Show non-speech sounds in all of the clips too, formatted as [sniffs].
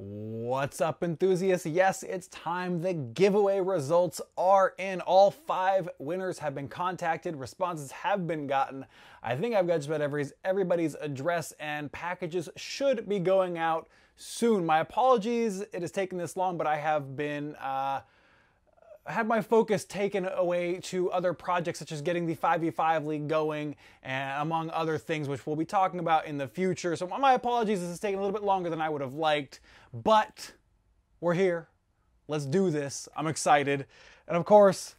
What's up, enthusiasts? Yes, it's time. The giveaway results are in. All five winners have been contacted, responses have been gotten. I think I've got just about every, everybody's address, and packages should be going out soon. My apologies, it has taken this long, but I have been. Uh, had my focus taken away to other projects such as getting the 5v5 league going and among other things which we'll be talking about in the future. So my apologies this is taking a little bit longer than i would have liked but we're here. Let's do this. I'm excited. And of course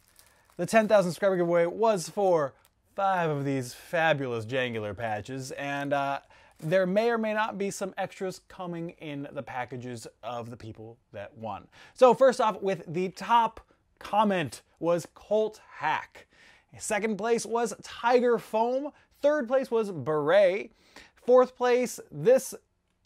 the 10000 subscriber giveaway was for five of these fabulous jangular patches and uh, there may or may not be some extras coming in the packages of the people that won. So, first off, with the top comment was Colt Hack. Second place was Tiger Foam. Third place was Beret. Fourth place, this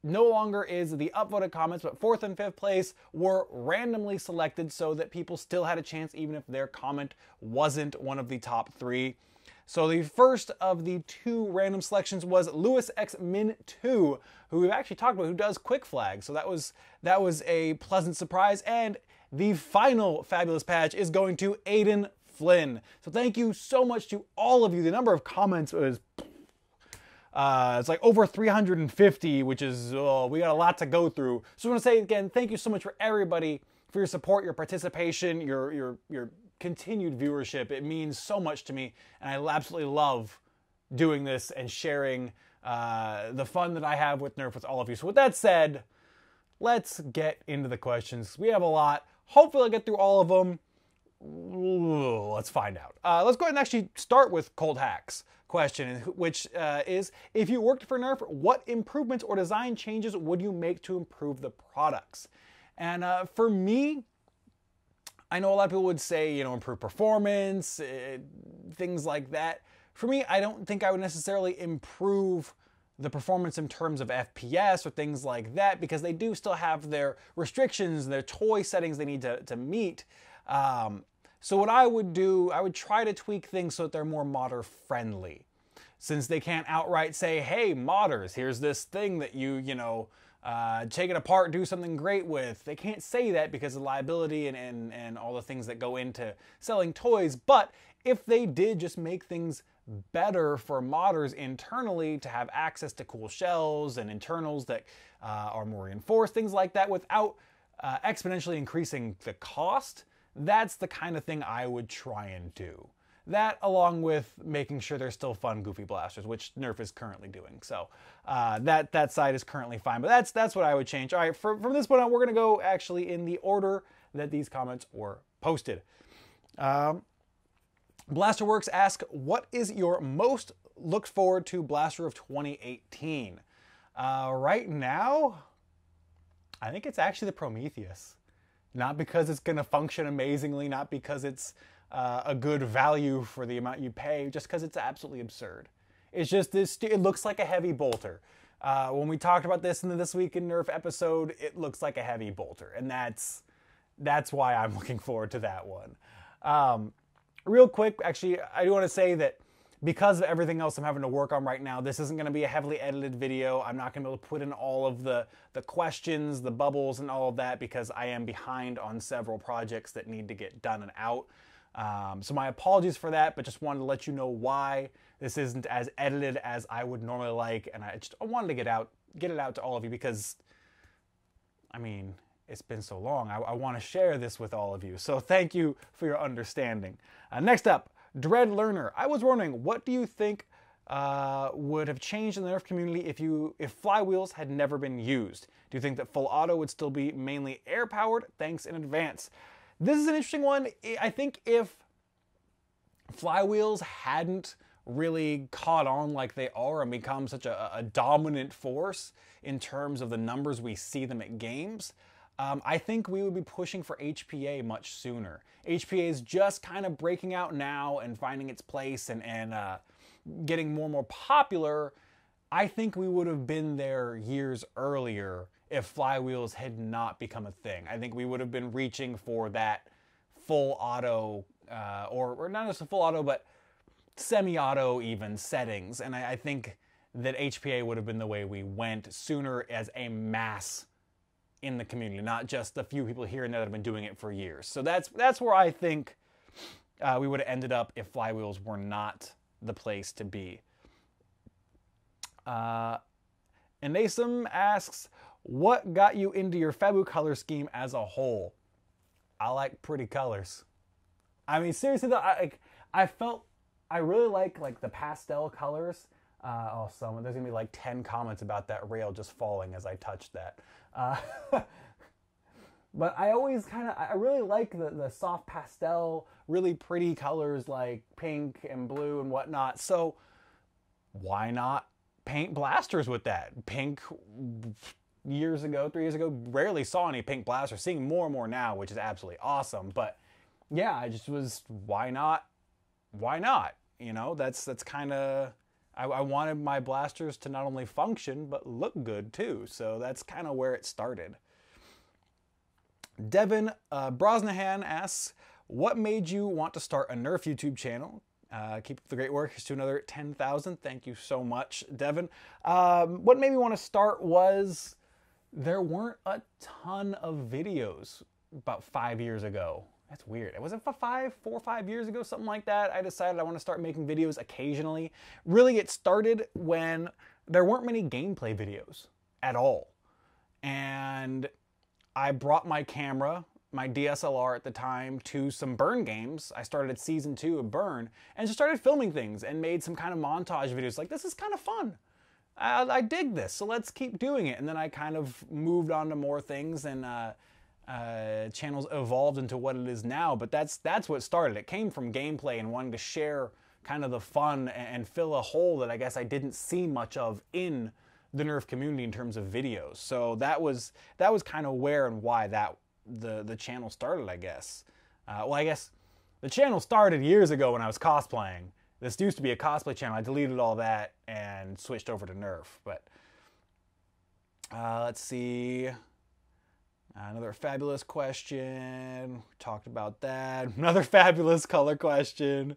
no longer is the upvoted comments, but fourth and fifth place were randomly selected so that people still had a chance even if their comment wasn't one of the top three. So the first of the two random selections was Lewis X Min 2, who we've actually talked about, who does quick flag. So that was that was a pleasant surprise. And the final fabulous patch is going to Aiden Flynn. So thank you so much to all of you. The number of comments was uh, it's like over 350, which is oh, we got a lot to go through. So I want to say again, thank you so much for everybody for your support, your participation, your your your continued viewership. It means so much to me, and I absolutely love doing this and sharing uh, the fun that I have with Nerf with all of you. So with that said, let's get into the questions. We have a lot. Hopefully, I'll get through all of them. Let's find out. Uh, let's go ahead and actually start with Colt Hacks question, which uh, is if you worked for Nerf, what improvements or design changes would you make to improve the products? And uh, for me, I know a lot of people would say, you know, improve performance, uh, things like that. For me, I don't think I would necessarily improve the performance in terms of FPS or things like that because they do still have their restrictions, their toy settings they need to, to meet. Um, so what I would do, I would try to tweak things so that they're more modder friendly. Since they can't outright say, hey, modders, here's this thing that you, you know, uh, take it apart, do something great with. They can't say that because of liability and, and, and all the things that go into selling toys. But if they did just make things better for modders internally to have access to cool shells and internals that uh, are more reinforced, things like that, without uh, exponentially increasing the cost, that's the kind of thing I would try and do. That, along with making sure they're still fun, goofy blasters, which Nerf is currently doing. So uh, that that side is currently fine, but that's that's what I would change. All right, for, from this point on, we're gonna go actually in the order that these comments were posted. Um, Blasterworks ask, what is your most looked forward to Blaster of 2018? Uh, right now, I think it's actually the Prometheus. Not because it's going to function amazingly, not because it's uh, a good value for the amount you pay, just because it's absolutely absurd. It's just this, it looks like a heavy bolter. Uh, when we talked about this in the This Week in Nerf episode, it looks like a heavy bolter, and that's that's why I'm [laughs] looking forward to that one. Um, real quick, actually, I do want to say that because of everything else I'm having to work on right now, this isn't going to be a heavily edited video. I'm not going to be able to put in all of the, the questions, the bubbles, and all of that because I am behind on several projects that need to get done and out. Um, so my apologies for that, but just wanted to let you know why this isn't as edited as I would normally like, and I just I wanted to get out, get it out to all of you because, I mean, it's been so long. I, I want to share this with all of you. So thank you for your understanding. Uh, next up, Dread Learner. I was wondering, what do you think uh, would have changed in the Nerf community if you if flywheels had never been used? Do you think that full auto would still be mainly air powered? Thanks in advance. This is an interesting one. I think if flywheels hadn't really caught on like they are and become such a, a dominant force in terms of the numbers we see them at games, um, I think we would be pushing for HPA much sooner. HPA is just kind of breaking out now and finding its place and, and uh, getting more and more popular. I think we would have been there years earlier if flywheels had not become a thing. I think we would have been reaching for that full auto, uh, or, or not just a full auto, but semi auto even settings. And I, I think that HPA would have been the way we went sooner as a mass in the community, not just the few people here and there that have been doing it for years. So that's that's where I think uh, we would have ended up if flywheels were not the place to be. Uh, and Nasim asks, what got you into your Fabu color scheme as a whole? I like pretty colors. I mean, seriously though, I I felt I really like like the pastel colors. Uh, oh, someone there's gonna be like ten comments about that rail just falling as I touched that. Uh, [laughs] but I always kind of I really like the the soft pastel, really pretty colors like pink and blue and whatnot. So why not paint blasters with that pink? Years ago, three years ago, rarely saw any pink blasters. Seeing more and more now, which is absolutely awesome. But yeah, I just was why not? Why not? You know, that's that's kind of I, I, wanted my blasters to not only function but look good too. So that's kind of where it started. Devin uh, Brosnahan asks, "What made you want to start a Nerf YouTube channel?" Uh, keep the great work. Here's to another 10,000. Thank you so much, Devin. Um, what made me want to start was there weren't a ton of videos about five years ago that's weird. It Was it five, four or five years ago, something like that? I decided I want to start making videos occasionally. Really, it started when there weren't many gameplay videos at all. And I brought my camera, my DSLR at the time, to some Burn games. I started at season two of Burn and just started filming things and made some kind of montage videos. Like, this is kind of fun. I, I dig this, so let's keep doing it. And then I kind of moved on to more things and, uh, uh, channels evolved into what it is now. But that's that's what started. It came from gameplay and wanting to share kind of the fun and, fill a hole that I guess I didn't see much of in the Nerf community in terms of videos. So that was that was kind of where and why that the the channel started. I guess. Uh, well, I guess the channel started years ago when I was cosplaying. This used to be a cosplay channel. I deleted all that and switched over to Nerf. But uh, let's see. Another fabulous question. Talked about that. [laughs] Another fabulous color question.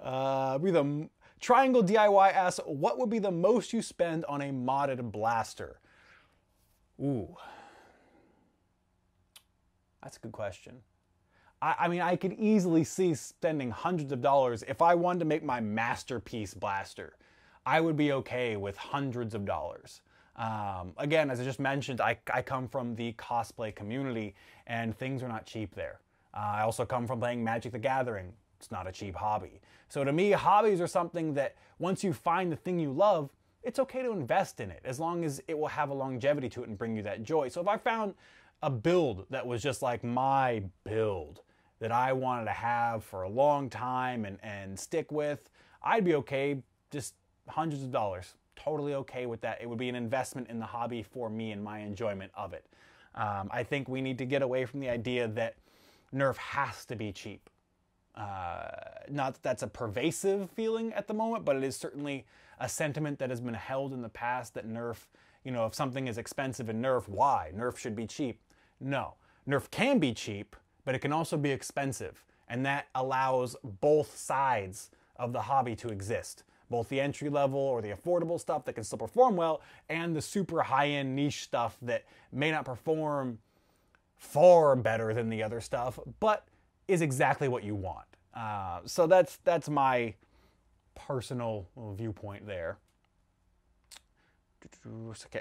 Uh, be the Triangle DIY asks, what would be the most you spend on a modded blaster? Ooh. That's a good question. I, I mean, I could easily see spending hundreds of dollars if I wanted to make my masterpiece blaster. I would be okay with hundreds of dollars. Um, again, as I just mentioned, I, I come from the cosplay community and things are not cheap there. Uh, I also come from playing Magic the Gathering. It's not a cheap hobby. So to me, hobbies are something that once you find the thing you love, it's okay to invest in it as long as it will have a longevity to it and bring you that joy. So if I found a build that was just like my build that I wanted to have for a long time and, and stick with, I'd be okay just hundreds of dollars totally okay with that. It would be an investment in the hobby for me and my enjoyment of it. Um, I think we need to get away from the idea that Nerf has to be cheap. Uh, not that that's a pervasive feeling at the moment, but it is certainly a sentiment that has been held in the past that Nerf, you know, if something is expensive in Nerf, why? Nerf should be cheap. No. Nerf can be cheap, but it can also be expensive. And that allows both sides of the hobby to exist both the entry level or the affordable stuff that can still perform well and the super high end niche stuff that may not perform far better than the other stuff, but is exactly what you want. Uh, so that's that's my personal viewpoint there.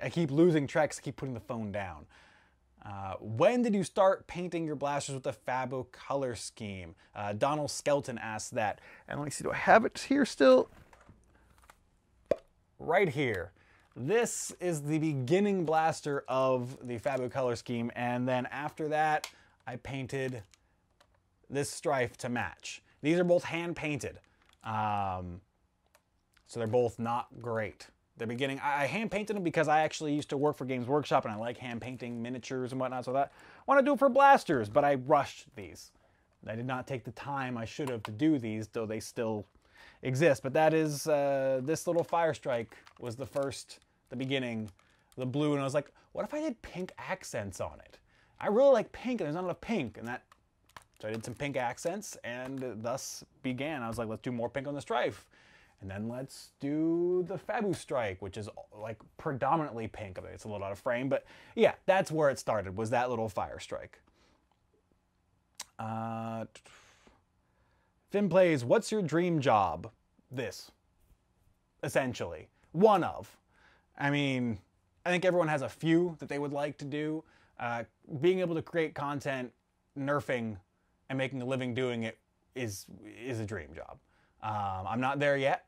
I keep losing tracks. I keep putting the phone down. Uh, when did you start painting your blasters with the Fabo color scheme? Uh, Donald Skelton asked that. And let me see, do I have it here still? Right here. This is the beginning blaster of the Fabo color scheme, and then after that, I painted this strife to match. These are both hand painted, um, so they're both not great. The beginning, I hand painted them because I actually used to work for Games Workshop and I like hand painting miniatures and whatnot, so that I want to do it for blasters, but I rushed these. I did not take the time I should have to do these, though they still exist. But that is uh, this little fire strike was the first, the beginning, the blue, and I was like, what if I did pink accents on it? I really like pink, and there's not enough pink, and that. So I did some pink accents, and thus began. I was like, let's do more pink on the strife. And then let's do the Fabu Strike, which is like predominantly pink. I mean, it's a little out of frame, but yeah, that's where it started, was that little fire strike. Uh, Finn plays, what's your dream job? This, essentially. One of. I mean, I think everyone has a few that they would like to do. Uh, being able to create content, nerfing, and making a living doing it is is a dream job. Um, I'm not there yet.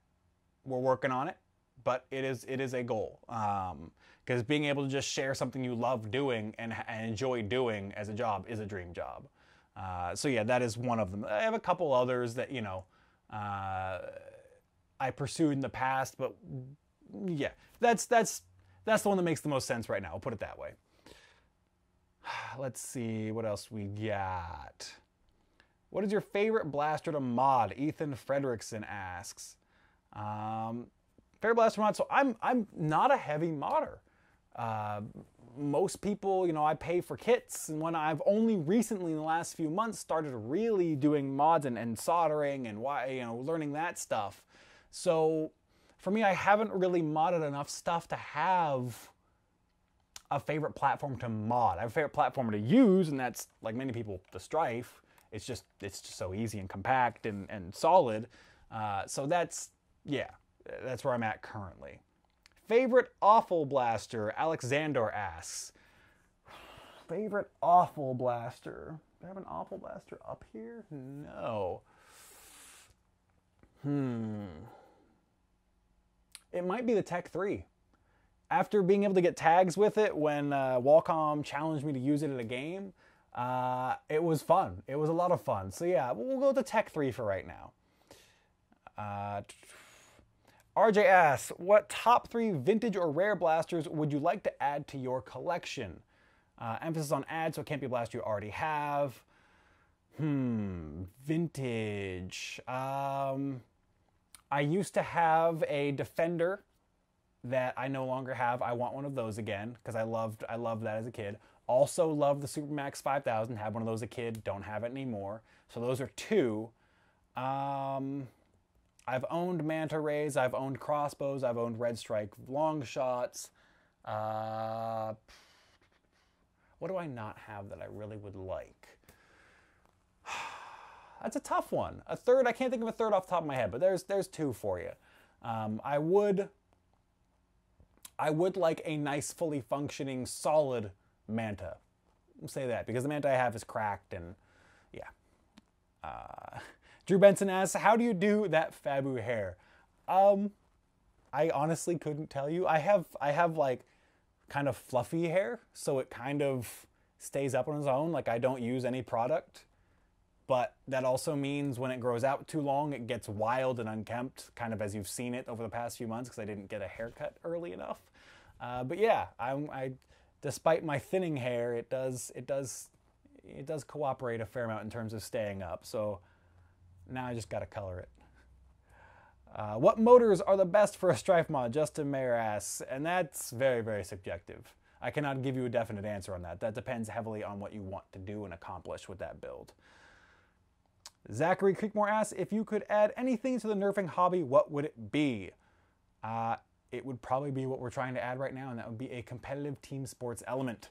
We're working on it, but it is it is a goal. Because um, being able to just share something you love doing and, and enjoy doing as a job is a dream job. Uh, so yeah, that is one of them. I have a couple others that you know uh, I pursued in the past, but yeah, that's that's that's the one that makes the most sense right now. I'll put it that way. [sighs] Let's see what else we got. What is your favorite blaster to mod? Ethan Fredrickson asks. Um, favorite blaster mod. So I'm I'm not a heavy modder. Uh, most people, you know, I pay for kits, and when I've only recently in the last few months started really doing mods and, and soldering and why, you know, learning that stuff. So for me, I haven't really modded enough stuff to have a favorite platform to mod. I have a favorite platform to use, and that's like many people, the Strife. It's just it's just so easy and compact and, and solid. Uh, so that's yeah, that's where I'm at currently. Favorite awful blaster? Alexander asks. [sighs] Favorite awful blaster? Do I have an awful blaster up here? No. Hmm. It might be the Tech 3. After being able to get tags with it when uh, Walcom challenged me to use it in a game, uh, it was fun. It was a lot of fun. So yeah, we'll go with the Tech 3 for right now. Uh, RJ asks, what top three vintage or rare blasters would you like to add to your collection? Uh, emphasis on add, so it can't be a blast you already have. Hmm, vintage. Um, I used to have a Defender that I no longer have. I want one of those again because I loved I loved that as a kid. Also loved the Supermax 5000. Had one of those as a kid. Don't have it anymore. So those are two. Um, I've owned manta rays, I've owned crossbows, I've owned red strike long shots. Uh, what do I not have that I really would like? [sighs] That's a tough one. A third, I can't think of a third off the top of my head, but there's there's two for you. Um, I would I would like a nice, fully functioning, solid manta. I'll say that because the manta I have is cracked and yeah. Uh, Drew Benson asks, "How do you do that Fabu hair?" Um, I honestly couldn't tell you. I have I have like kind of fluffy hair, so it kind of stays up on its own. Like I don't use any product, but that also means when it grows out too long, it gets wild and unkempt, kind of as you've seen it over the past few months because I didn't get a haircut early enough. Uh, but yeah, I'm, I, despite my thinning hair, it does it does it does cooperate a fair amount in terms of staying up. So now I just got to color it. Uh, what motors are the best for a Strife mod? Justin Mayer asks, and that's very, very subjective. I cannot give you a definite answer on that. That depends heavily on what you want to do and accomplish with that build. Zachary Creekmore asks, if you could add anything to the nerfing hobby, what would it be? Uh, it would probably be what we're trying to add right now, and that would be a competitive team sports element.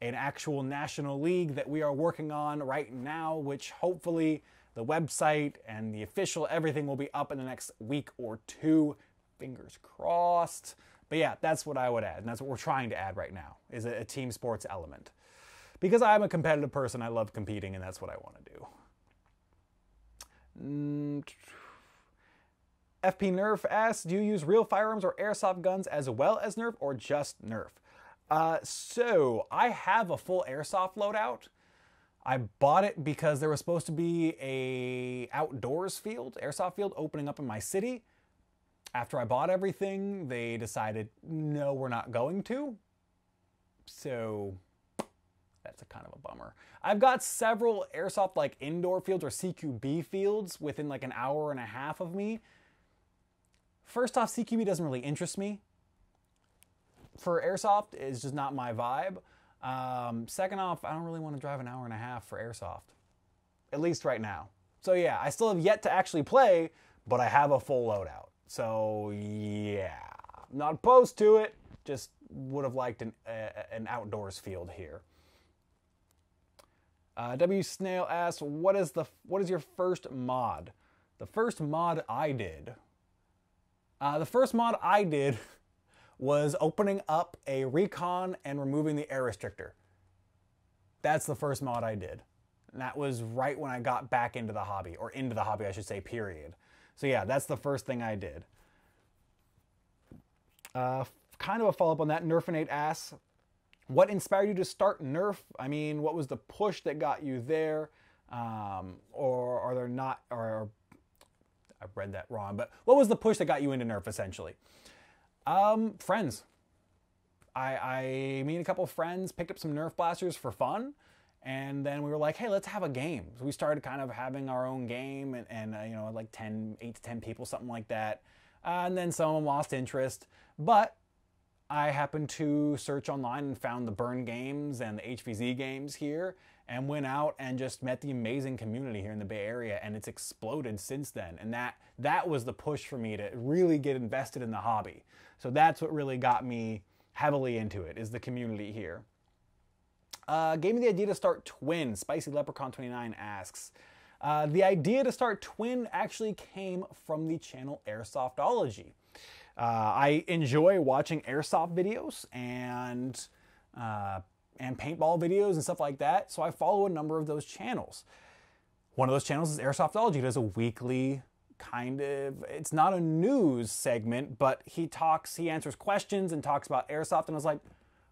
An actual national league that we are working on right now, which hopefully the website and the official everything will be up in the next week or two. Fingers crossed. But yeah, that's what I would add, and that's what we're trying to add right now is a, team sports element. Because I'm a competitive person, I love competing, and that's what I want to do. Mm, [sniffs] FP Nerf asks, do you use real firearms or airsoft guns as well as Nerf or just Nerf? Uh, so I have a full airsoft loadout. I bought it because there was supposed to be a outdoors field, airsoft field opening up in my city. After I bought everything, they decided, no, we're not going to. So that's a kind of a bummer. I've got several airsoft like indoor fields or CQB fields within like an hour and a half of me. First off, CQB doesn't really interest me. For airsoft, it's just not my vibe. Um, second off, I don't really want to drive an hour and a half for airsoft, at least right now. So yeah, I still have yet to actually play, but I have a full loadout. So yeah, not opposed to it. Just would have liked an uh, an outdoors field here. Uh, w Snail asks, "What is the what is your first mod?" The first mod I did. Uh, the first mod I did [laughs] was opening up a recon and removing the air restrictor. That's the first mod I did. And that was right when I got back into the hobby, or into the hobby, I should say, period. So yeah, that's the first thing I did. Uh, kind of a follow up on that, Nerfinate asks, what inspired you to start Nerf? I mean, what was the push that got you there? Um, or are there not, or I read that wrong, but what was the push that got you into Nerf essentially? Um, friends. I, I, me and a couple friends picked up some Nerf blasters for fun. And then we were like, hey, let's have a game. So we started kind of having our own game and, and uh, you know, like 10, 8 to 10 people, something like that. Uh, and then some of them lost interest. But I happened to search online and found the Burn games and the HVZ games here and went out and just met the amazing community here in the Bay Area and it's exploded since then. And that that was the push for me to really get invested in the hobby. So that's what really got me heavily into it is the community here. Uh, gave me the idea to start Twin. Spicy Leprechaun 29 asks. Uh, the idea to start Twin actually came from the channel Airsoftology. Uh, I enjoy watching airsoft videos and uh, and paintball videos and stuff like that. So I follow a number of those channels. One of those channels is Airsoftology. He does a weekly kind of it's not a news segment, but he talks, he answers questions and talks about airsoft. And I was like,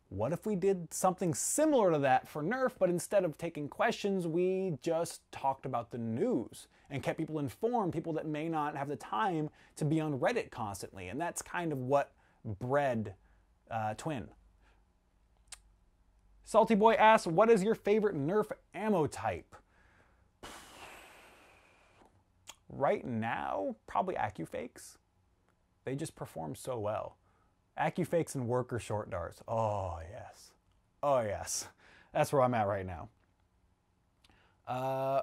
what if we did something similar to that for Nerf, but instead of taking questions, we just talked about the news and kept people informed, people that may not have the time to be on Reddit constantly. And that's kind of what bred uh, Twin. Salty Boy asks, what is your favorite Nerf ammo type? Right now, probably AccuFakes. They just perform so well. AccuFakes and Worker short darts. Oh, yes. Oh, yes. That's where I'm at right now. Uh,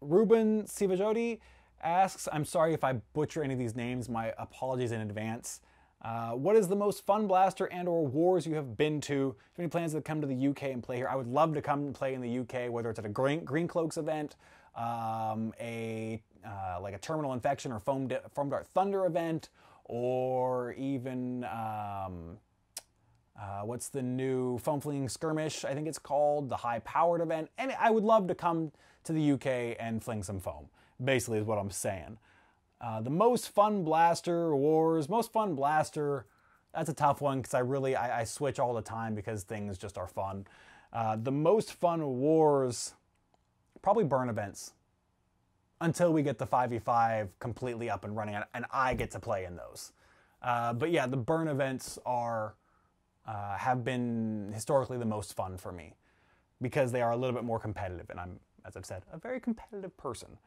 Ruben Sivajodi asks, I'm sorry if I butcher any of these names. My apologies in advance. Uh, what is the most fun blaster and or wars you have been to? Any plans to come to the UK and play here? I would love to come and play in the UK, whether it's at a Green, Green Cloaks event, um, a uh, like a Terminal Infection or Foam, Foam Dart Thunder event, or even um, uh, what's the new Foam Fleeing Skirmish? I think it's called the High Powered event. And I would love to come to the UK and fling some foam. Basically, is what I'm saying. Uh, the most fun blaster wars, most fun blaster. That's a tough one because I really I, I, switch all the time because things just are fun. Uh, the most fun wars, probably burn events until we get the 5v5 completely up and running and I get to play in those. Uh, but yeah, the burn events are uh, have been historically the most fun for me because they are a little bit more competitive, and I'm, as I've said, a very competitive person.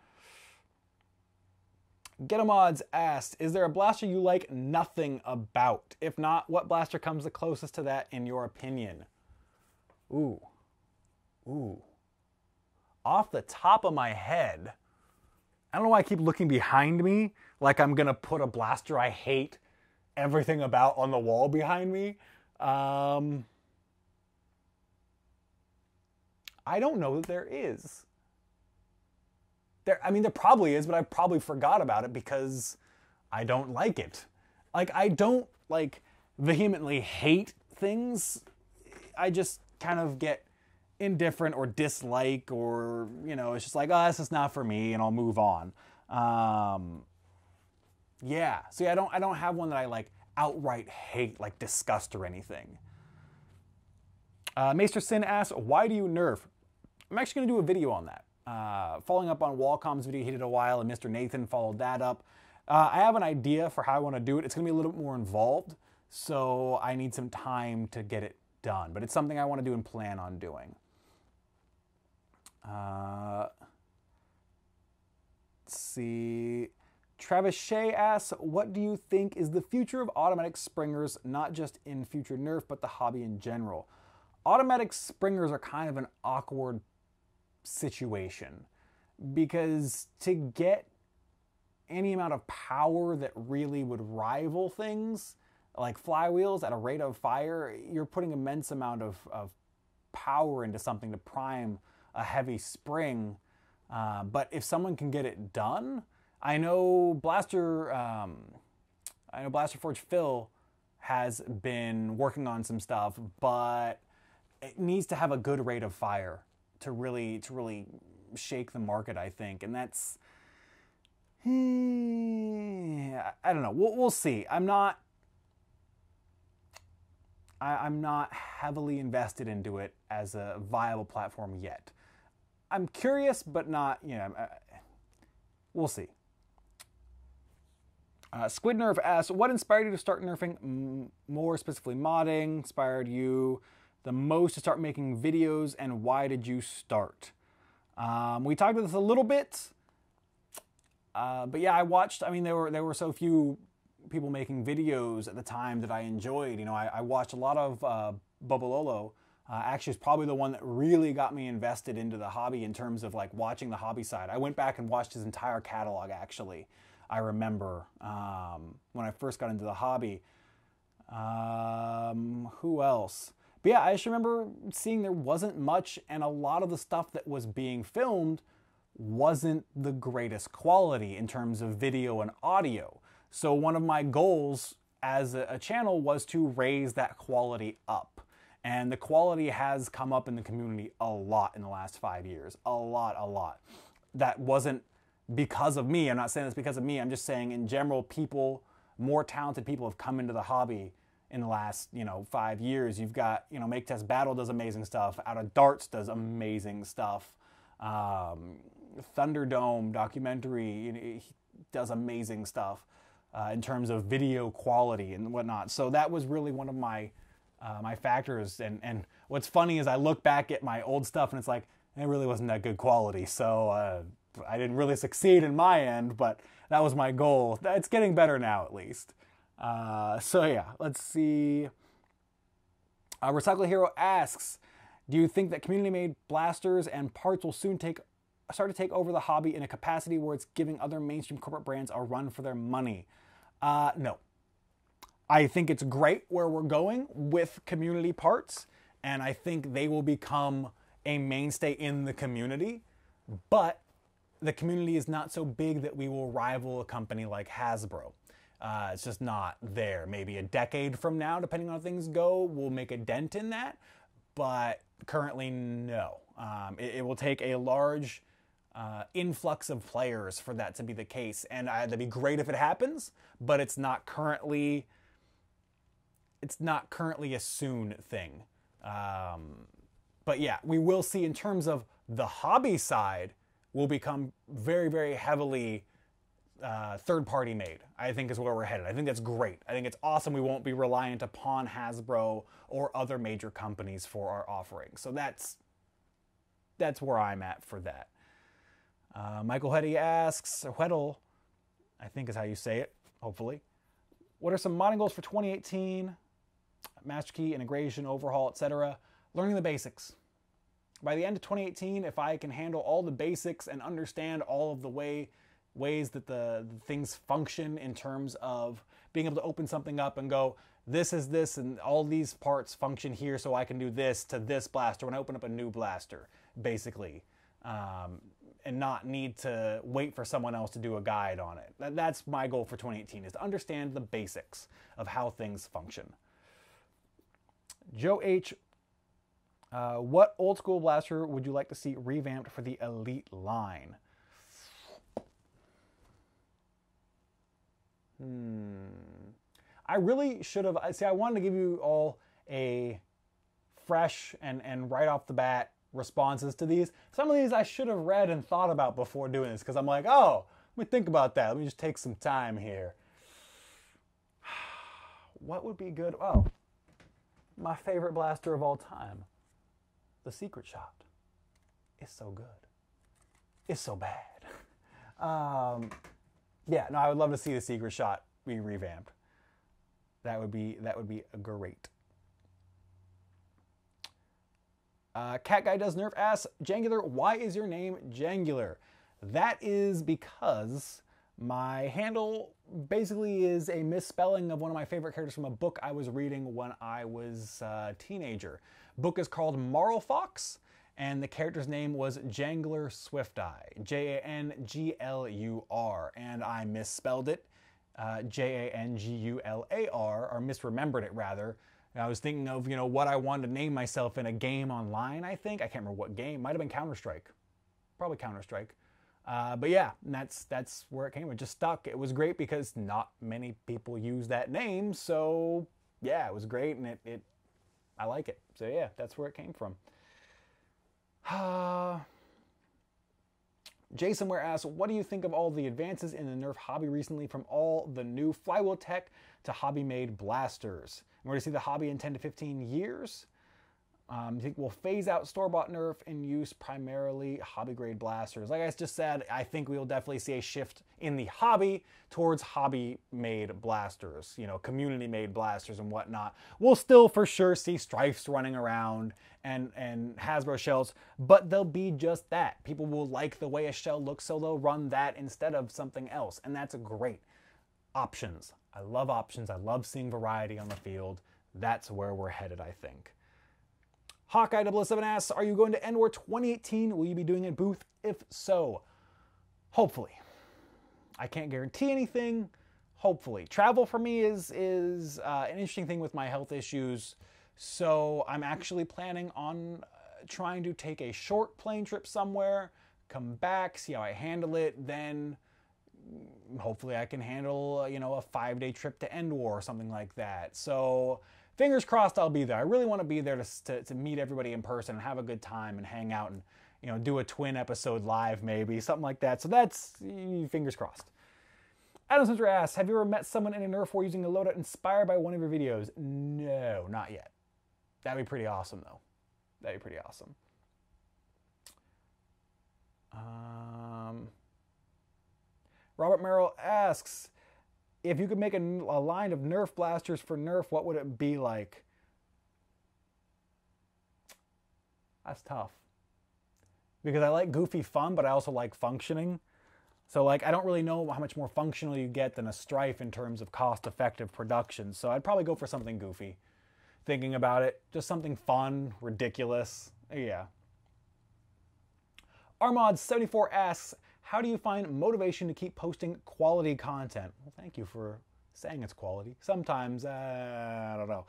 Getamods asked, "Is there a blaster you like nothing about? If not, what blaster comes the closest to that in your opinion?" Ooh, ooh. Off the top of my head, I don't know why I keep looking behind me like I'm gonna put a blaster I hate everything about on the wall behind me. Um, I don't know that there is. There, I mean, there probably is, but I probably forgot about it because I don't like it. Like, I don't like vehemently hate things. I just kind of get indifferent or dislike or you know it's just like oh this is not for me and i'll move on um, yeah see i don't i don't have one that i like outright hate like disgust or anything uh, Maester Sin asks, why do you nerf? I'm actually going to do a video on that. Uh, following up on Walcom's video he did a while, and Mr. Nathan followed that up. Uh, I have an idea for how I want to do it. It's going to be a little bit more involved, so I need some time to get it done. But it's something I want to do and plan on doing. Uh, let's see. Travis Shea asks, what do you think is the future of automatic springers, not just in future Nerf, but the hobby in general? Automatic springers are kind of an awkward situation because to get any amount of power that really would rival things like flywheels at a rate of fire, you're putting immense amount of, of power into something to prime a heavy spring. Uh, but if someone can get it done, I know Blaster, um, I know Blaster Forge Phil has been working on some stuff, but it needs to have a good rate of fire to really to really shake the market. I think, and that's I don't know. We'll, we'll see. I'm not. I, am not heavily invested into it as a viable platform yet. I'm curious, but not. You know, uh, we'll see. Uh, Squid Nerf asks, "What inspired you to start nerfing? More specifically, modding. Inspired you the most to start making videos, and why did you start?" Um, we talked about this a little bit. Uh, but yeah, I watched. I mean, there were there were so few people making videos at the time that I enjoyed. You know, I, I watched a lot of uh, Bobololo. Uh, actually, is probably the one that really got me invested into the hobby in terms of like watching the hobby side. I went back and watched his entire catalog. Actually, I remember um, when I first got into the hobby. Um, who else? But yeah, I just remember seeing there wasn't much, and a lot of the stuff that was being filmed wasn't the greatest quality in terms of video and audio. So one of my goals as a, channel was to raise that quality up. And the quality has come up in the community a lot in the last five years. A lot, a lot. That wasn't because of me. I'm not saying it's because of me. I'm just saying in general, people, more talented people have come into the hobby in the last, you know, five years. You've got, you know, Make Test Battle does amazing stuff. Out of Darts does amazing stuff. Um, Thunderdome documentary. He does amazing stuff uh, in terms of video quality and whatnot. So that was really one of my uh, my factors. And and what's funny is I look back at my old stuff and it's like it really wasn't that good quality. So uh, I didn't really succeed in my end, but that was my goal. It's getting better now at least. Uh, so yeah, let's see. Uh, Recycle Hero asks, do you think that community-made blasters and parts will soon take start to take over the hobby in a capacity where it's giving other mainstream corporate brands a run for their money? Uh, no. I think it's great where we're going with community parts, and I think they will become a mainstay in the community. But the community is not so big that we will rival a company like Hasbro. Uh, it's just not there. Maybe a decade from now, depending on how things go, we'll make a dent in that. But currently, no. Um, it, it, will take a large uh, influx of players for that to be the case. And uh, that'd be great if it happens, but it's not currently. It's not currently a soon thing. Um, but yeah, we will see in terms of the hobby side will become very, very heavily uh, third party made, I think is where we're headed. I think that's great. I think it's awesome. We won't be reliant upon Hasbro or other major companies for our offerings. So that's that's where I'm at for that. Uh, Michael Hetty asks, Weddle, I think is how you say it, hopefully. What are some modding goals for 2018? Master key, integration, overhaul, etc. Learning the basics. By the end of 2018, if I can handle all the basics and understand all of the way ways that the, the things function in terms of being able to open something up and go, this is this, and all these parts function here, so I can do this to this blaster when I open up a new blaster, basically. Um, and not need to wait for someone else to do a guide on it. That, that's my goal for 2018 is to understand the basics of how things function. Joe H. Uh, what old school blaster would you like to see revamped for the Elite line? Hmm. I really should have. See, I wanted to give you all a fresh and, and right off the bat responses to these. Some of these I should have read and thought about before doing this because I'm like, oh, let me think about that. Let me just take some time here. [sighs] What would be good? Oh, my favorite blaster of all time, the Secret Shot. It's so good. It's so bad. [laughs] Um, yeah, no, I would love to see the Secret Shot be revamped. That would be that would be great. Uh, Cat Guy Does Nerf asks, Jangular, why is your name Jangular? That is because My handle basically is a misspelling of one of my favorite characters from a book I was reading when I was a teenager. Book is called Marl Fox, and the character's name was Janglur Swifteye, J A N G L U R, and I misspelled it, uh, J A N G U L A R, or misremembered it rather. I was thinking of you know what I wanted to name myself in a game online. I think I can't remember what game. Might have been Counter Strike, probably Counter Strike. Uh, but yeah, that's that's where it came. It just stuck. It was great because not many people use that name. So yeah, it was great, and it, it I like it. So yeah, that's where it came from. Uh, Jason Ware asks, what do you think of all the advances in the Nerf hobby recently from all the new flywheel tech to hobby-made blasters? And we're going to see the hobby in 10 to 15 years. Um, I think we'll phase out store-bought Nerf and use primarily hobby-grade blasters. Like I just said, I think we will definitely see a shift in the hobby towards hobby-made blasters, you know, community-made blasters and whatnot. We'll still for sure see Strifes running around and, and Hasbro shells, but they'll be just that. People will like the way a shell looks, so they'll run that instead of something else, and that's a great. Options. I love options. I love seeing variety on the field. That's where we're headed, I think. Hawkeye 007 asks, are you going to ENDWAR 2018? Will you be doing a booth? If so, hopefully. I can't guarantee anything. Hopefully. Travel for me is, is uh, an interesting thing with my health issues. So I'm actually planning on uh, trying to take a short plane trip somewhere, come back, see how I handle it, then hopefully I can handle, you know, a five day trip to ENDWAR or something like that. So fingers crossed I'll be there. I really want to be there to, to, to, meet everybody in person and have a good time and hang out and, you know, do a twin episode live maybe, something like that. So that's, fingers crossed. Adam Center asks, have you ever met someone in a Nerf war using a loadout inspired by one of your videos? No, not yet. That'd be pretty awesome though. That'd be pretty awesome. Um, Robert Merrill asks, if you could make a, a line of Nerf blasters for Nerf, what would it be like? That's tough. Because I like goofy fun, but I also like functioning. So like I don't really know how much more functional you get than a Strife in terms of cost-effective production. So I'd probably go for something goofy. Thinking about it, just something fun, ridiculous. Yeah. Armod74 asks, how do you find motivation to keep posting quality content? Well, thank you for saying it's quality. Sometimes, uh, I don't know.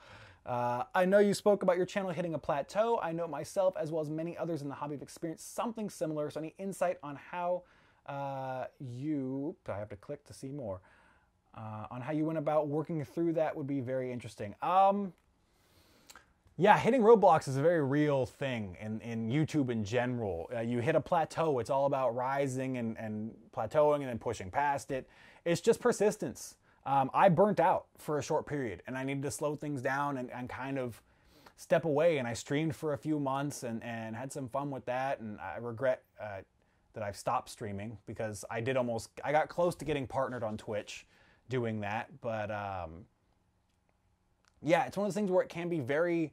Uh, I know you spoke about your channel hitting a plateau. I know myself, as well as many others in the hobby, have experienced something similar. So, any insight on how uh, you, I have to click to see more, uh, on how you went about working through that would be very interesting. Um, yeah, hitting roadblocks is a very real thing in, in YouTube in general. Uh, you hit a plateau, it's all about rising and, and plateauing and then pushing past it. It's just persistence. Um, I burnt out for a short period and I needed to slow things down and, and kind of step away. And I streamed for a few months and, and had some fun with that. And I regret uh, that I've stopped streaming because I did almost, I got close to getting partnered on Twitch doing that. But um, yeah, it's one of those things where it can be very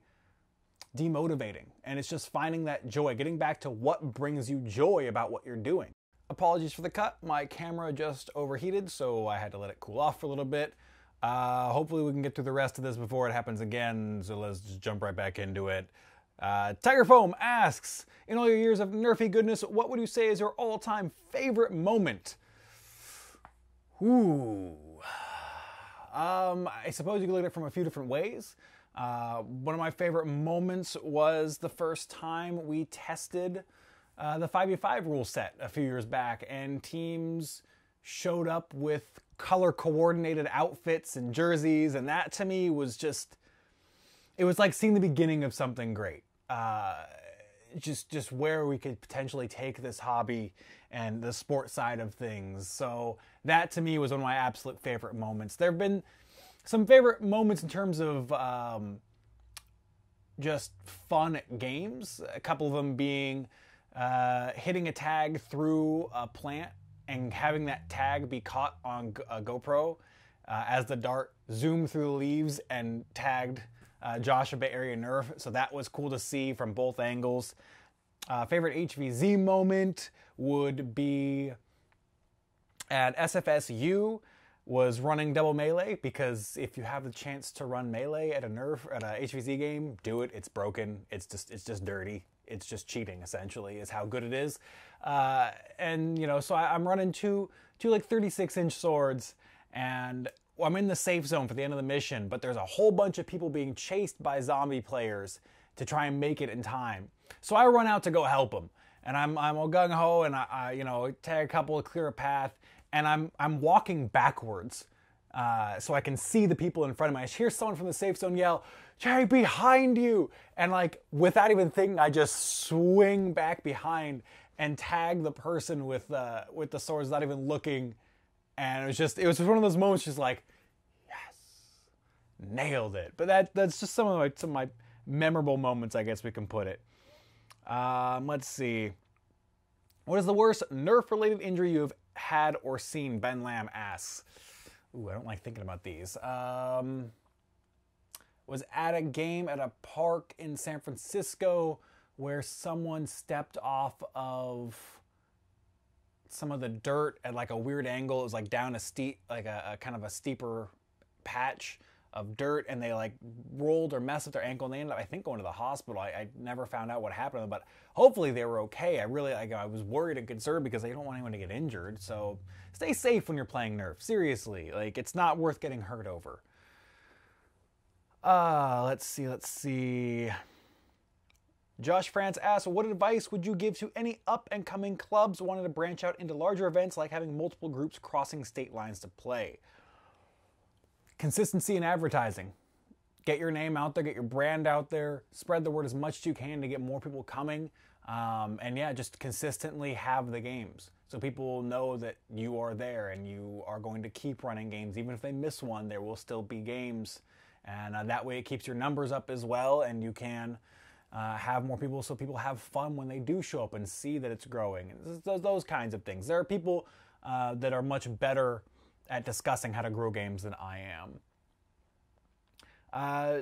demotivating. And it's just finding that joy, getting back to what brings you joy about what you're doing. Apologies for the cut. My camera just overheated, so I had to let it cool off for a little bit. Uh, hopefully, we can get through the rest of this before it happens again. So let's just jump right back into it. Uh, Tiger Foam asks, in all your years of nerfy goodness, what would you say is your all-time favorite moment? Ooh. [sighs] Um, I suppose you could look at it from a few different ways. Uh, one of my favorite moments was the first time we tested uh, the 5v5 rule set a few years back, and teams showed up with color coordinated outfits and jerseys, and that to me was just, it was like seeing the beginning of something great. Uh, just just where we could potentially take this hobby and the sport side of things. So that to me was one of my absolute favorite moments. There have been some favorite moments in terms of um, just fun games. A couple of them being uh, hitting a tag through a plant and having that tag be caught on a GoPro uh, as the dart zoomed through the leaves and tagged uh, Josh a Bay Area Nerf. So that was cool to see from both angles. Uh, favorite HVZ moment would be at SFSU was running double melee because if you have the chance to run melee at a nerf at a HVZ game, do it. It's broken. It's just it's just dirty. It's just cheating essentially is how good it is. Uh, and you know, so I, I'm running two two like 36 inch swords, and I'm in the safe zone for the end of the mission. But there's a whole bunch of people being chased by zombie players to try and make it in time. So I run out to go help them, and I'm I'm all gung ho, and I, I you know tag a couple clear a path and I'm I'm walking backwards uh, so I can see the people in front of me. I hear someone from the safe zone yell, "Jerry, behind you!" And like without even thinking, I just swing back behind and tag the person with uh, with the swords, not even looking. And it was just it was one of those moments, just like, yes, nailed it. But that that's just some of my some of my memorable moments, I guess we can put it. Um, let's see. What is the worst Nerf related injury you have had or seen? Ben Lamb asks. Ooh, I don't like thinking about these. Um, was at a game at a park in San Francisco where someone stepped off of some of the dirt at like a weird angle. It was like down a steep, like a, a kind of a steeper patch of dirt and they like rolled or messed with their ankle and they ended up I think going to the hospital. I, I never found out what happened to them, but hopefully they were okay. I really like I was worried and concerned because I don't want anyone to get injured. So stay safe when you're playing Nerf. Seriously, like it's not worth getting hurt over. Uh, let's see, let's see. Josh France asks, what advice would you give to any up and coming clubs wanting to branch out into larger events like having multiple groups crossing state lines to play? Consistency in advertising. Get your name out there, get your brand out there, spread the word as much as you can to get more people coming. Um, and yeah, just consistently have the games. So people know that you are there and you are going to keep running games. Even if they miss one, there will still be games. And uh, that way it keeps your numbers up as well and you can uh, have more people so people have fun when they do show up and see that it's growing. Those, those kinds of things. There are people uh, that are much better at discussing how to grow games than I am. Uh,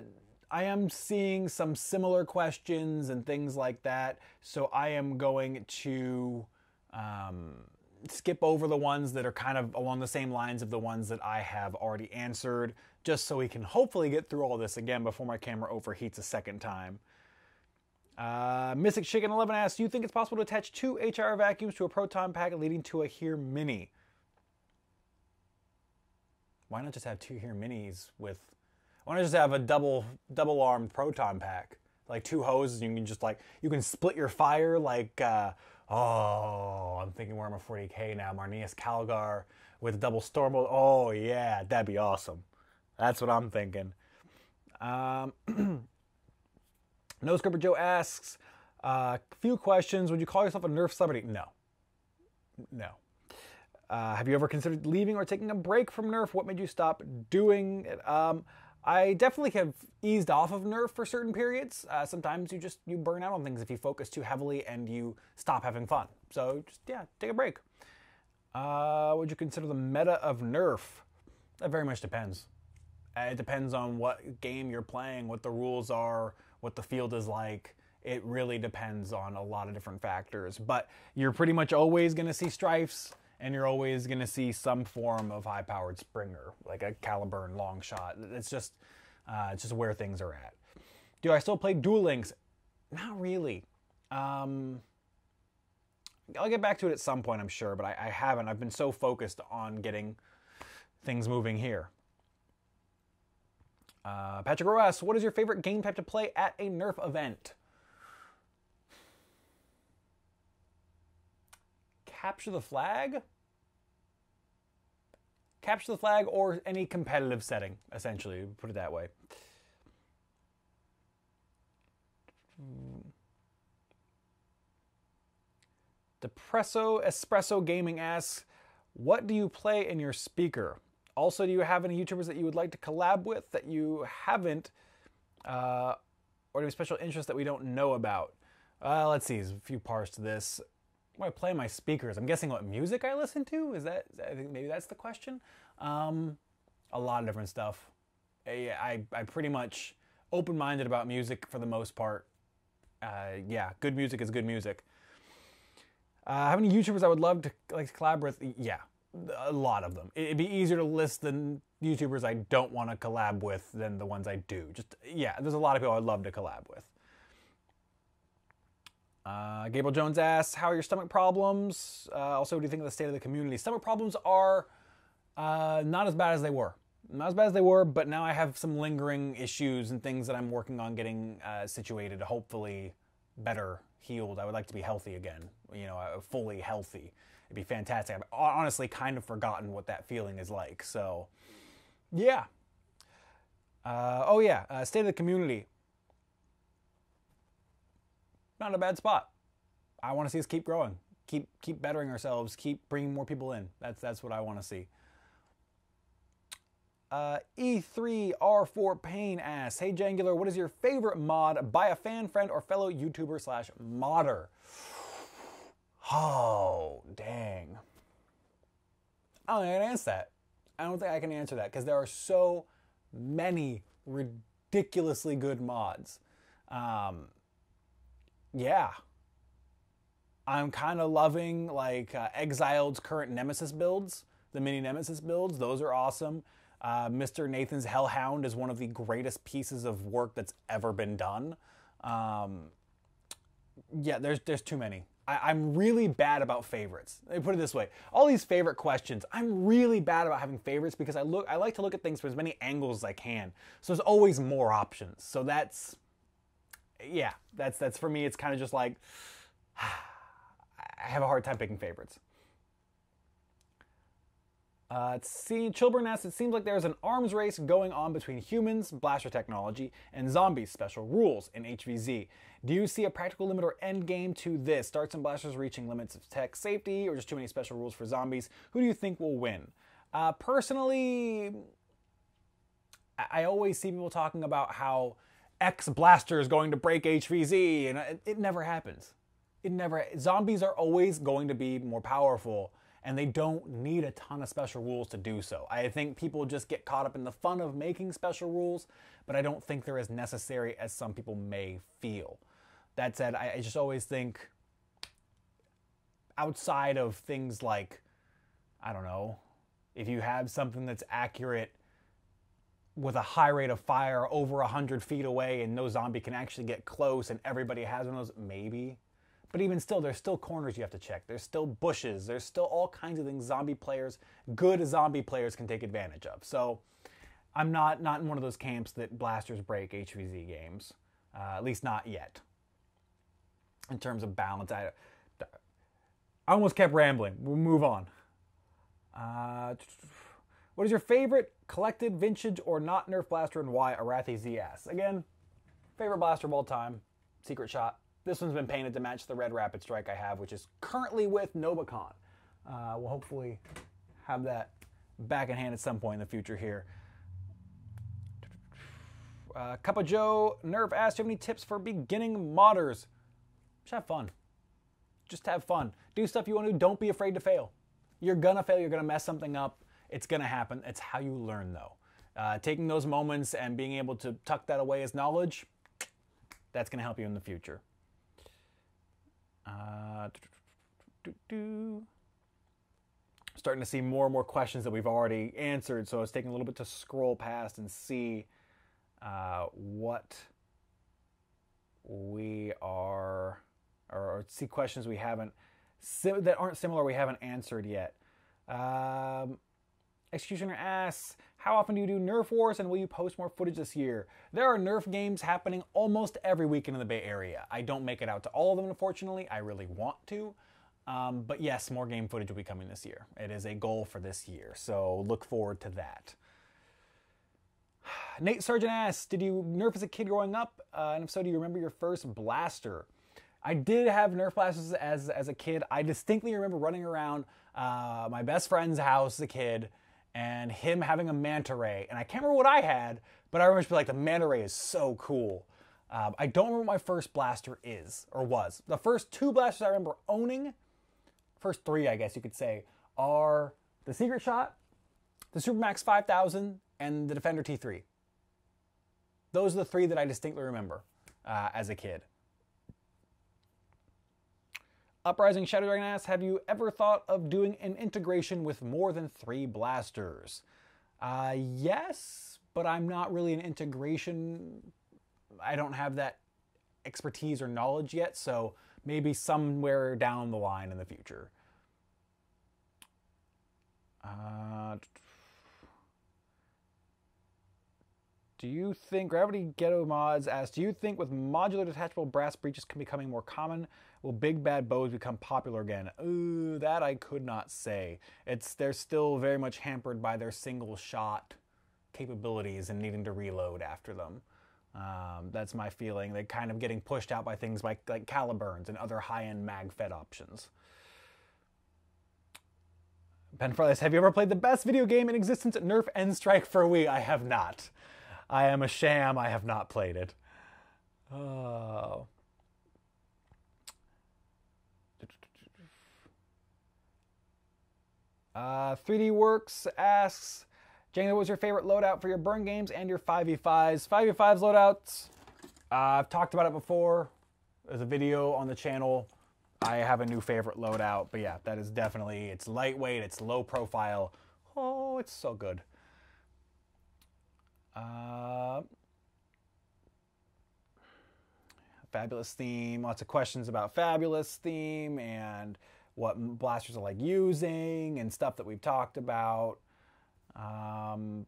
I am seeing some similar questions and things like that, so I am going to um, skip over the ones that are kind of along the same lines of the ones that I have already answered, just so we can hopefully get through all this again before my camera overheats a second time. Uh, Mystic Chicken 11 asks, Do you think it's possible to attach two HR vacuums to a proton pack leading to a here Mini? Why not just have two here Minis with why not just have a double double armed proton pack? Like two hoses you can just like you can split your fire like uh, oh i'm thinking Warhammer 40k now marneus calgar with a double storm oh yeah that'd be awesome. That's what i'm thinking. Um, [clears throat] no scripper joe asks a uh, few questions. Would you call yourself a nerf celebrity? No. No uh, have you ever considered leaving or taking a break from Nerf? What made you stop doing it? Um, I definitely have eased off of Nerf for certain periods. Uh, sometimes you just you burn out on things if you focus too heavily and you stop having fun. So just yeah, take a break. Uh, would you consider the meta of Nerf? That very much depends. Uh, it depends on what game you're playing, what the rules are, what the field is like. It really depends on a lot of different factors. But you're pretty much always going to see strifes and you're always going to see some form of high-powered Springer, like a Caliburn long shot. It's just, uh, it's just where things are at. Do I still play Duel Links? Not really. Um, I'll get back to it at some point, I'm sure, but I, I haven't. I've been so focused on getting things moving here. Uh, Patrick Roas, what is your favorite game type to play at a Nerf event? Capture the flag? Capture the flag or any competitive setting, essentially, put it that way. Depresso Espresso Gaming asks, what do you play in your speaker? Also, do you have any YouTubers that you would like to collab with that you haven't, uh, or any special interests that we don't know about? Uh, let's see, there's a few parts to this what I play my speakers. I'm guessing what music I listen to. Is that I think maybe that's the question. Um, a lot of different stuff. I, I, I pretty much open-minded about music for the most part. Uh, yeah, good music is good music. Uh, how many YouTubers I would love to like collab with? Yeah, a lot of them. It'd be easier to list the YouTubers I don't want to collab with than the ones I do. Just yeah, there's a lot of people I'd love to collab with. Uh, Gabriel Jones asks, "How are your stomach problems? Uh, also, what do you think of the state of the community? Stomach problems are uh, not as bad as they were. Not as bad as they were, but now I have some lingering issues and things that I'm working on getting uh, situated. Hopefully, better healed. I would like to be healthy again. You know, uh, fully healthy. It'd be fantastic. I've honestly kind of forgotten what that feeling is like. So, yeah. Uh, oh yeah, state of the community not a bad spot. I want to see us keep growing, keep keep bettering ourselves, keep bringing more people in. That's that's what I want to see. Uh, E3R4 Pain asks, Hey Jangular, what is your favorite mod by a fan, friend, or fellow YouTuber slash modder? Oh, dang. I don't think I can answer that. I don't think I can answer that because there are so many ridiculously good mods. Um, yeah. I'm kind of loving like uh, Exiled's current Nemesis builds, the mini Nemesis builds. Those are awesome. Uh, Mr. Nathan's Hellhound is one of the greatest pieces of work that's ever been done. Um, yeah, there's there's too many. I, am really bad about favorites. Let me put it this way: all these favorite questions, I'm really bad about having favorites because I look I like to look at things from as many angles as I can. So there's always more options. So that's yeah, that's that's for me. It's kind of just like [sighs] I have a hard time picking favorites. Uh, see, Chilburn asks, it seems like there's an arms race going on between humans, blaster technology, and zombies, special rules in HVZ. Do you see a practical limit or end game to this? Darts and blasters reaching limits of tech safety, or just too many special rules for zombies? Who do you think will win? Uh, personally, I always see people talking about how X blaster is going to break HVZ, and it, it never happens. It never. Zombies are always going to be more powerful, and they don't need a ton of special rules to do so. I think people just get caught up in the fun of making special rules, but I don't think they're as necessary as some people may feel. That said, I, I just always think outside of things like, I don't know, if you have something that's accurate with a high rate of fire over 100 feet away and no zombie can actually get close and everybody has one of those, maybe. But even still, there's still corners you have to check. There's still bushes. There's still all kinds of things zombie players, good zombie players, can take advantage of. So I'm not, not in one of those camps that blasters break HVZ games, uh, at least not yet. In terms of balance, I, I almost kept rambling. We'll move on. Uh, what is your favorite collected, vintage, or not Nerf blaster and why? Arathi ZS. Again, favorite blaster of all time, Secret Shot. This one's been painted to match the red Rapid Strike I have, which is currently with Nobicon. Uh, we'll hopefully have that back in hand at some point in the future here. Uh, Cup of Joe Nerf asked, do you have any tips for beginning modders? Just have fun. Just have fun. Do stuff you want to do. Don't be afraid to fail. You're gonna fail. You're gonna mess something up. It's going to happen. It's how you learn, though. Uh, taking those moments and being able to tuck that away as knowledge, that's going to help you in the future. Uh, starting to see more and more questions that we've already answered, so it's taking a little bit to scroll past and see uh, what we are, or, see questions we haven't, that aren't similar we haven't answered yet. Um, Executioner asks, How often do you do Nerf Wars and will you post more footage this year? There are Nerf games happening almost every weekend in the Bay Area. I don't make it out to all of them, unfortunately. I really want to. Um, but yes, more game footage will be coming this year. It is a goal for this year, so look forward to that. [sighs] Nate Sargent asks, Did you Nerf as a kid growing up? Uh, and if so, do you remember your first blaster? I did have Nerf blasters as, as a kid. I distinctly remember running around uh, my best friend's house as a kid and him having a manta ray. And I can't remember what I had, but I remember like the manta ray is so cool. Um, I don't remember what my first blaster is or was. The first two blasters I remember owning, first three I guess you could say, are the Secret Shot, the Supermax 5000, and the Defender T3. Those are the three that I distinctly remember uh, as a kid. Uprising Shadow Dragon asks, have you ever thought of doing an integration with more than three blasters? Uh, yes, but I'm not really an integration. I don't have that expertise or knowledge yet, so maybe somewhere down the line in the future. Uh, do you think Gravity Ghetto Mods asks, do you think with modular detachable brass breeches can becoming more common, will big bad bows become popular again? Ooh, that I could not say. It's they're still very much hampered by their single shot capabilities and needing to reload after them. Um, that's my feeling. They're kind of getting pushed out by things like like Caliburns and other high-end mag fed options. Ben Farless, have you ever played the best video game in existence, Nerf N-Strike for Wii? I have not. I am a sham. I have not played it. Oh. Uh, 3D Works asks, Jane, what was your favorite loadout for your burn games and your 5v5s? 5v5s loadouts, uh, I've talked about it before. There's a video on the channel. I have a new favorite loadout, but yeah, that is definitely, it's lightweight, it's low profile. Oh, it's so good. Uh, fabulous theme, lots of questions about fabulous theme and what blasters are like using and stuff that we've talked about. Um,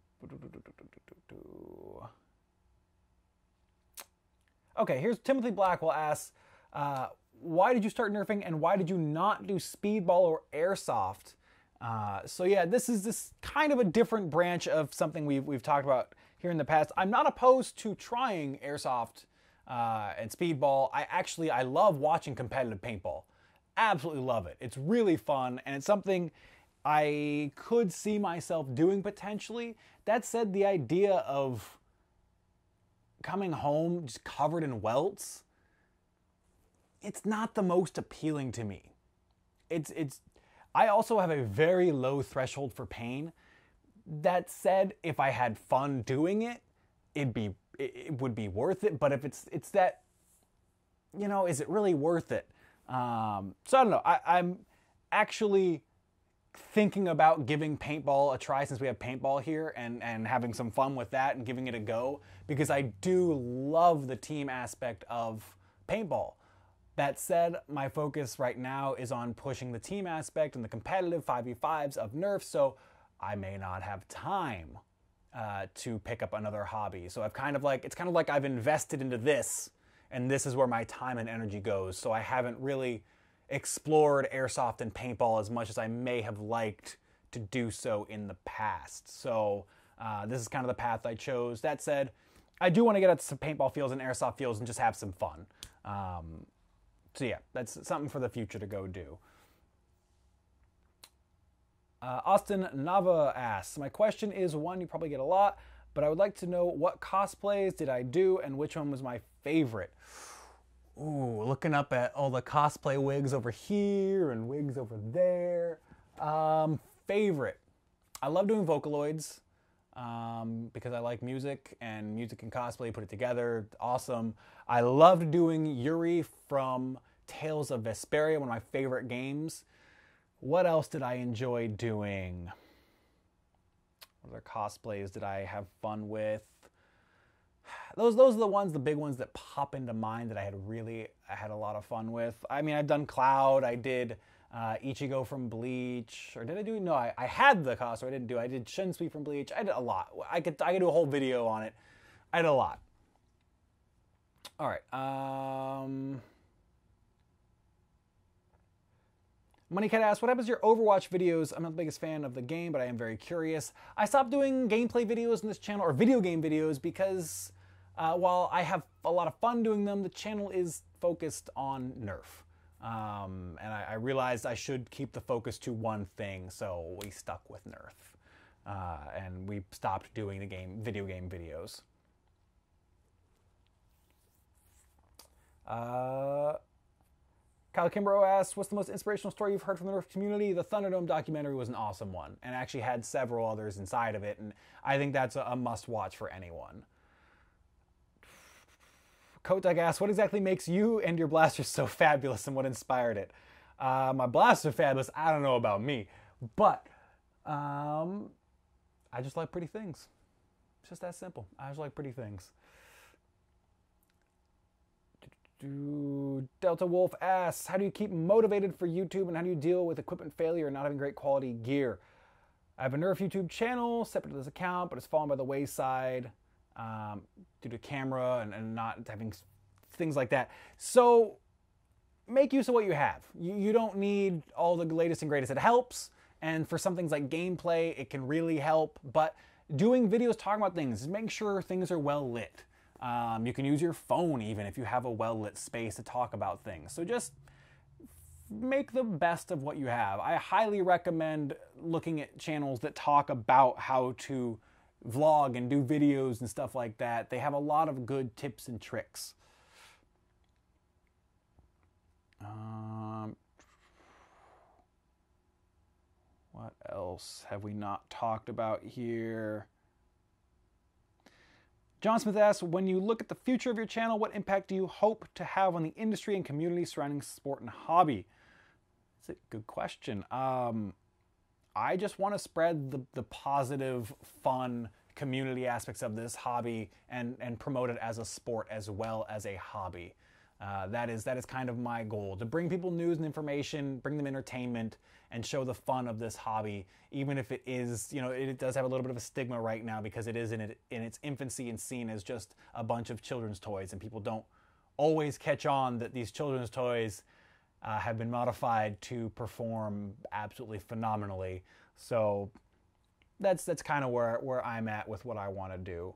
okay, here's Timothy Blackwell asks, uh, why did you start nerfing and why did you not do speedball or airsoft? Uh, so yeah, this is this kind of a different branch of something we've, we've talked about here in the past. I'm not opposed to trying airsoft uh, and speedball. I actually, I love watching competitive paintball. Absolutely love it. It's really fun and it's something I could see myself doing potentially. That said, the idea of coming home just covered in welts, it's not the most appealing to me. It's it's I also have a very low threshold for pain. That said, if I had fun doing it, it'd be it, would be worth it. But if it's it's that, you know, is it really worth it? Um, so I don't know. I, I'm actually thinking about giving paintball a try since we have paintball here and, and having some fun with that and giving it a go because I do love the team aspect of paintball. That said, my focus right now is on pushing the team aspect and the competitive 5v5s of Nerf, so I may not have time uh, to pick up another hobby. So I've kind of like, it's kind of like I've invested into this, and this is where my time and energy goes. So I haven't really explored airsoft and paintball as much as I may have liked to do so in the past. So uh, this is kind of the path I chose. That said, I do want to get out to some paintball fields and airsoft fields and just have some fun. Um, so yeah, that's something for the future to go do. Uh, Austin Nava asks, my question is one you probably get a lot, but I would like to know what cosplays did I do and which one was my favorite. Ooh, looking up at all the cosplay wigs over here and wigs over there. Um, favorite. I love doing Vocaloids um, because I like music and music and cosplay put it together. Awesome. I loved doing Yuri from Tales of Vesperia, one of my favorite games. What else did I enjoy doing? Other cosplays did I have fun with? [sighs] Those those are the ones, the big ones that pop into mind that I had really I had a lot of fun with. I mean, I've done Cloud, I did uh, Ichigo from Bleach, or did I do? No, I, I had the costume. I didn't do. I did Shinsuke from Bleach. I did a lot. I could I could do a whole video on it. I did a lot. All right. Um, Moneycat asks, what happens to your Overwatch videos? I'm not the biggest fan of the game, but I am very curious. I stopped doing gameplay videos on this channel, or video game videos, because uh, while I have a lot of fun doing them, the channel is focused on Nerf. Um, and I, I, realized I should keep the focus to one thing, so we stuck with Nerf. Uh, and we stopped doing the game video game videos. Uh, Kyle Kimbrough asks, "What's the most inspirational story you've heard from the Nerf community?" The Thunderdome documentary was an awesome one, and actually had several others inside of it, and I think that's a, a must-watch for anyone. Kotak asks, what exactly makes you and your blaster so fabulous and what inspired it? Uh, my blasts are fabulous. I don't know about me, but um, I just like pretty things. It's just that simple. I just like pretty things. Delta Wolf asks, how do you keep motivated for YouTube and how do you deal with equipment failure and not having great quality gear? I have a Nerf YouTube channel separate to this account, but it's fallen by the wayside um, due to camera and, and, not having things like that. So make use of what you have. You, you don't need all the latest and greatest. It helps, and for some things like gameplay, it can really help. But doing videos talking about things, make sure things are well lit. Um, you can use your phone even if you have a well lit space to talk about things. So just make the best of what you have. I highly recommend looking at channels that talk about how to vlog and do videos and stuff like that. They have a lot of good tips and tricks. Um, what else have we not talked about here? John Smith asks, when you look at the future of your channel, what impact do you hope to have on the industry and community surrounding sport and hobby? That's a good question. Um, I just want to spread the, the positive, fun community aspects of this hobby and, and promote it as a sport as well as a hobby. Uh, that is that is kind of my goal to bring people news and information, bring them entertainment, and show the fun of this hobby. Even if it is, you know, it, does have a little bit of a stigma right now because it is in it in its infancy and seen as just a bunch of children's toys, and people don't always catch on that these children's toys uh, have been modified to perform absolutely phenomenally. So that's that's kind of where where I'm at with what I want to do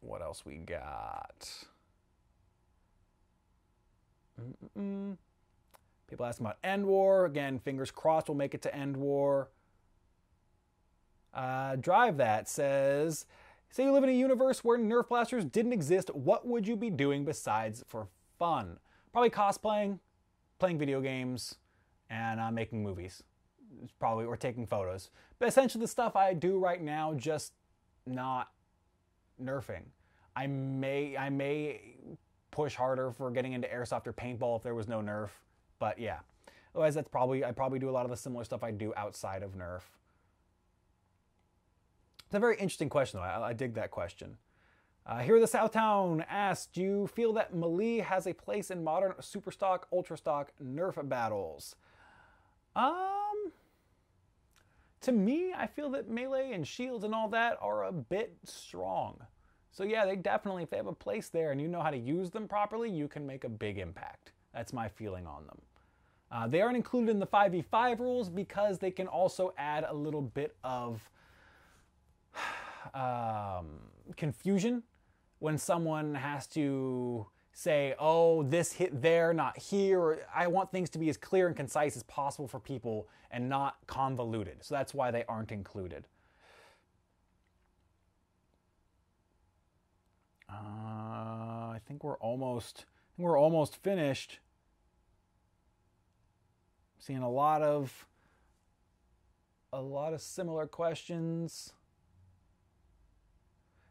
what else we got? Mm-mm. People asking about End War. Again, fingers crossed we'll make it to End War. Uh, Drive That says, Say you live in a universe where Nerf blasters didn't exist, what would you be doing besides for fun? Probably cosplaying, playing video games, and uh, making movies. Probably, or taking photos. But essentially, the stuff I do right now, just not nerfing. I may I may push harder for getting into airsoft or paintball if there was no nerf, but yeah. Otherwise, that's probably I probably do a lot of the similar stuff I do outside of nerf. It's a very interesting question, though. I, I dig that question. Uh, here, the Southtown asked, "Do you feel that Melee has a place in modern Superstock, Ultrastock Nerf battles?" Um, to me, I feel that melee and shields and all that are a bit strong. So yeah, they definitely, if they have a place there and you know how to use them properly, you can make a big impact. That's my feeling on them. Uh, they aren't included in the 5v5 rules because they can also add a little bit of [sighs] um, confusion when someone has to say, oh, this hit there, not here. I want things to be as clear and concise as possible for people and not convoluted. So that's why they aren't included. Uh, I think we're almost we're almost finished. Seeing a lot of a lot of similar questions.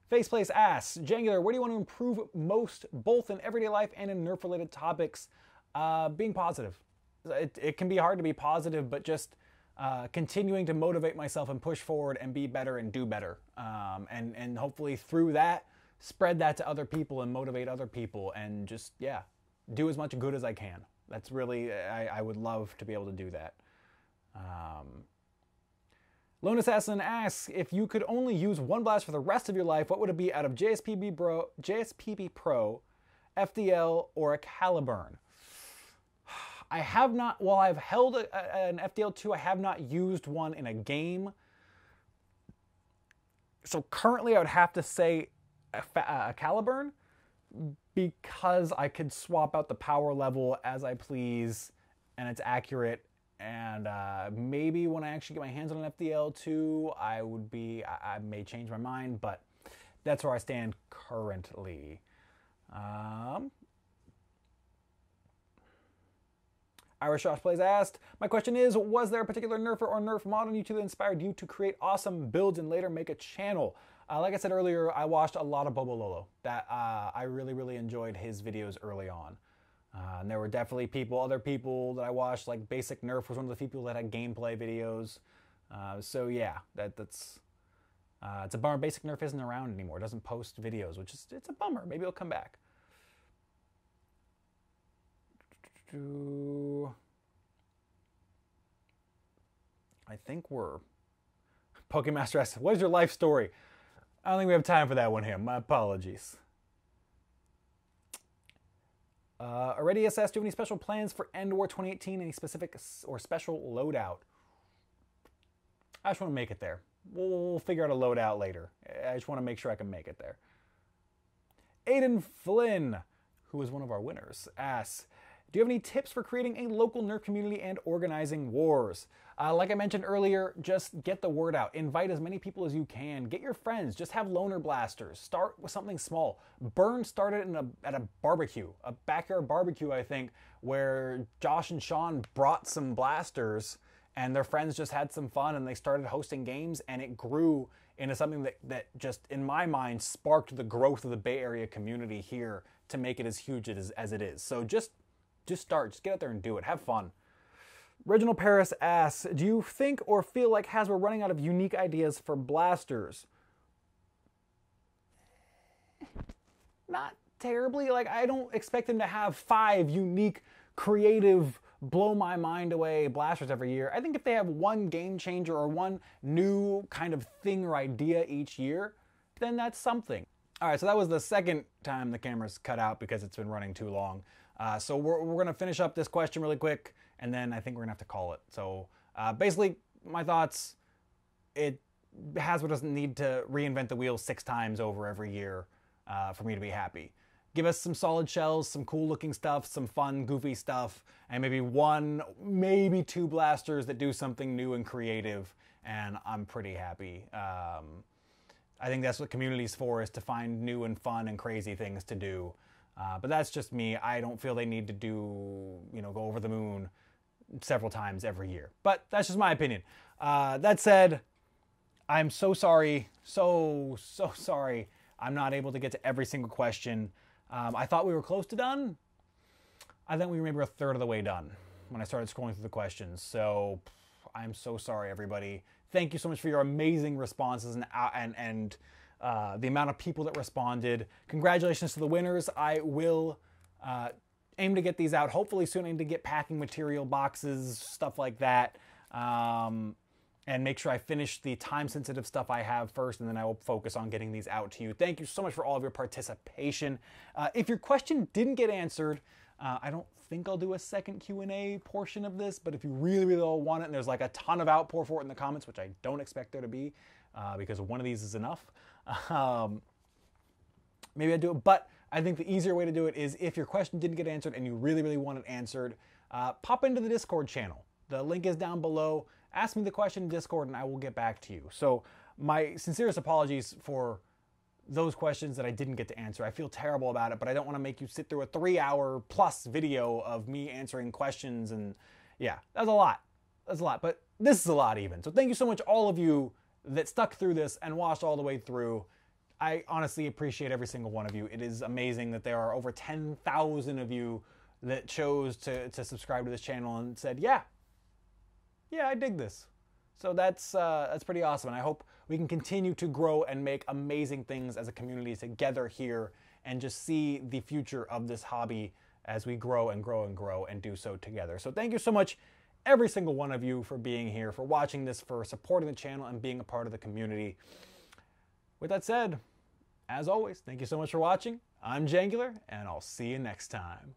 Faceplace asks, Jangular, where do you want to improve most, both in everyday life and in Nerf related topics? Uh, being positive. It, it, can be hard to be positive, but just uh, continuing to motivate myself and push forward and be better and do better. Um, and, and hopefully through that, spread that to other people and motivate other people and just, yeah, do as much good as I can. That's really, I, I would love to be able to do that. Um, Lone Assassin asks if you could only use one blast for the rest of your life, what would it be out of JSPB Pro, JSPB Pro, FDL, or a Caliburn? I have not, while I've held a, a, an FDL2, I have not used one in a game. So currently I would have to say a, a Caliburn because I could swap out the power level as I please and it's accurate and uh, maybe when I actually get my hands on an FDL2, I would be, I, I may change my mind, but that's where I stand currently. Um, Irish Josh Plays asked, My question is, was there a particular nerfer or nerf mod on YouTube that inspired you to create awesome builds and later make a channel? Uh, like I said earlier, I watched a lot of Bobo Lolo. That uh, I really, really enjoyed his videos early on. Uh, and there were definitely people, other people that I watched, like Basic Nerf was one of the people that had gameplay videos. Uh, so yeah, that that's uh, it's a bummer. Basic Nerf isn't around anymore. It doesn't post videos, which is it's a bummer. Maybe it'll come back. I think we're Pokemaster asks, "What is your life story?" I don't think we have time for that one here. My apologies. Uh, already assessed, do you have any special plans for End War 2018? Any specific or special loadout? I just want to make it there. We'll, we'll figure out a loadout later. I just want to make sure I can make it there. Aiden Flynn, who is one of our winners, asks, do you have any tips for creating a local Nerf community and organizing wars? Uh, like I mentioned earlier, just get the word out. Invite as many people as you can. Get your friends. Just have loner blasters. Start with something small. Burn started a, at a barbecue, a backyard barbecue, I think, where Josh and Sean brought some blasters and their friends just had some fun and they started hosting games and it grew into something that, that just, in my mind, sparked the growth of the Bay Area community here to make it as huge as, as it is. So just just start. Just get out there and do it. Have fun. Reginald Paris asks, do you think or feel like Hasbro running out of unique ideas for blasters? Not terribly. Like, I don't expect them to have five unique, creative, blow my mind away blasters every year. I think if they have one game changer or one new kind of thing or idea each year, then that's something. All right, so that was the second time the camera's cut out because it's been running too long. Uh, so we're, we're going to finish up this question really quick, and then I think we're going to have to call it. So uh, basically, my thoughts, it Hasbro doesn't need to reinvent the wheel six times over every year uh, for me to be happy. Give us some solid shells, some cool looking stuff, some fun, goofy stuff, and maybe one, maybe two blasters that do something new and creative, and I'm pretty happy. Um, I think that's what community's for, is to find new and fun and crazy things to do. Uh, but that's just me. I don't feel they need to do, you know, go over the moon several times every year. But that's just my opinion. Uh, that said, I'm so sorry, so, so [laughs] sorry. I'm not able to get to every single question. Um, I thought we were close to done. I think we were maybe a third of the way done when I started scrolling through the questions. So I'm so sorry, everybody. Thank you so much for your amazing responses and uh, and and uh, the amount of people that responded. Congratulations to the winners. I will uh, aim to get these out hopefully soon. Aim to get packing material, boxes, stuff like that. Um, and make sure I finish the time sensitive stuff I have first, and then I will focus on getting these out to you. Thank you so much for all of your participation. Uh, if your question didn't get answered, uh, I don't think I'll do a second Q&A portion of this, but if you really, really all want it, and there's like a ton of outpour for it in the comments, which I don't expect there to be, uh, because one of these is enough, um, maybe I do it, but I think the easier way to do it is if your question didn't get answered and you really, really want it answered, uh, pop into the Discord channel. The link is down below. Ask me the question in Discord and I will get back to you. So, my sincerest apologies for those questions that I didn't get to answer. I feel terrible about it, but I don't want to make you sit through a three hour plus video of me answering questions. And yeah, that's a lot. That's a lot, but this is a lot even. So, thank you so much, all of you that stuck through this and watched all the way through. I honestly appreciate every single one of you. It is amazing that there are over 10,000 of you that chose to, to subscribe to this channel and said, yeah, yeah, I dig this. So that's, uh, that's pretty awesome. And I hope we can continue to grow and make amazing things as a community together here and just see the future of this hobby as we grow and grow and grow and do so together. So thank you so much every single one of you for being here, for watching this, for supporting the channel and being a part of the community. With that said, as always, thank you so much for watching. I'm Jangular, and I'll see you next time.